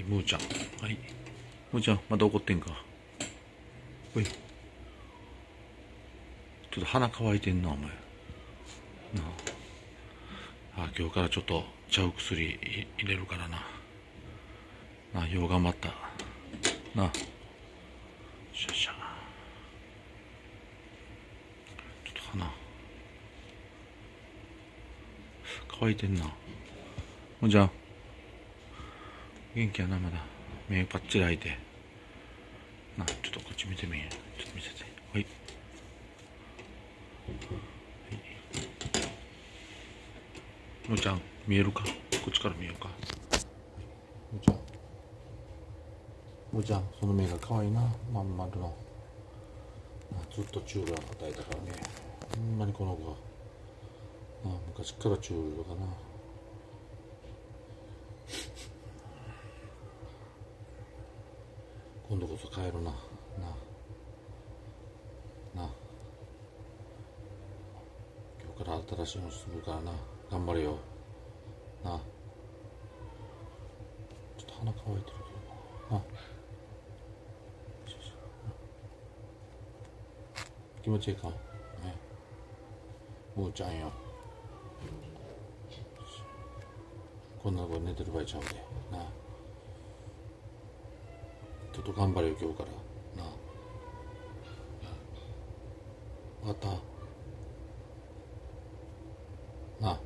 はいむーちゃん。はい。むーちゃんまだ怒ってんか。ほい。ちょっと鼻乾いてんなお前。なあ。あ今日からちょっとちゃう薬い入れるからな。なあよう頑張った。なあ。しゃしゃちょっと鼻。乾いてんな。ほんじゃん元気やなまだ。目パッチリ開いて。なちょっとこっち見てみ。ちょっと見せて。はい。むちゃん見えるか？こっちから見えるか？むちゃん。むちゃんその目が可愛いな。まん丸の。ずっとチュールを与えたからね。ほんまにこの子があ昔からチュールだな。今度こそ帰るな。なな今日から新しいの進むからな。頑張れよ。なちょっと鼻乾いてるけどな。気持ちいいか？ね。むーちゃんよ。こんなとこ寝てる場合ちゃうでなちょっと頑張れよ今日から。な分かった。な